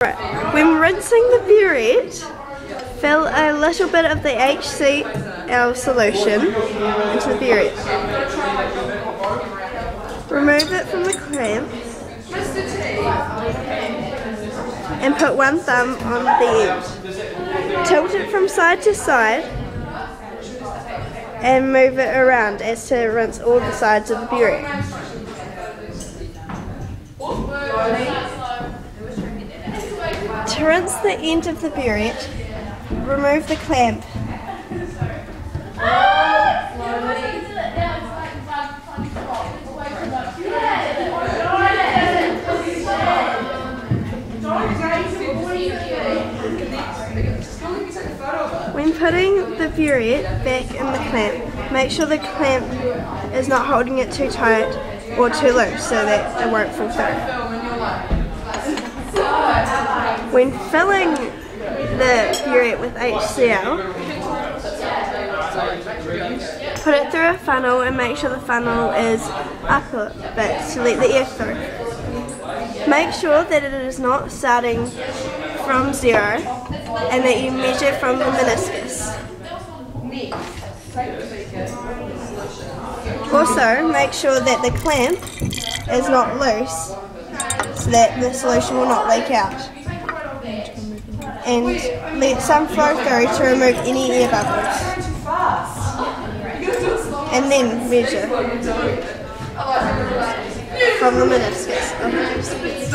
When rinsing the burette, fill a little bit of the HCl solution into the burette. Remove it from the clamp and put one thumb on the end. Tilt it from side to side and move it around as to rinse all the sides of the burette. To rinse the end of the burette, remove the clamp. When putting the burette back in the clamp, make sure the clamp is not holding it too tight or too loose so that it won't fall through. When filling the burette with HCl, put it through a funnel and make sure the funnel is up a bit to let the air through. Make sure that it is not starting from zero and that you measure from the meniscus. Also, make sure that the clamp is not loose so that the solution will not leak out. And let some flow through to remove any air bubbles. And then measure from the meniscus.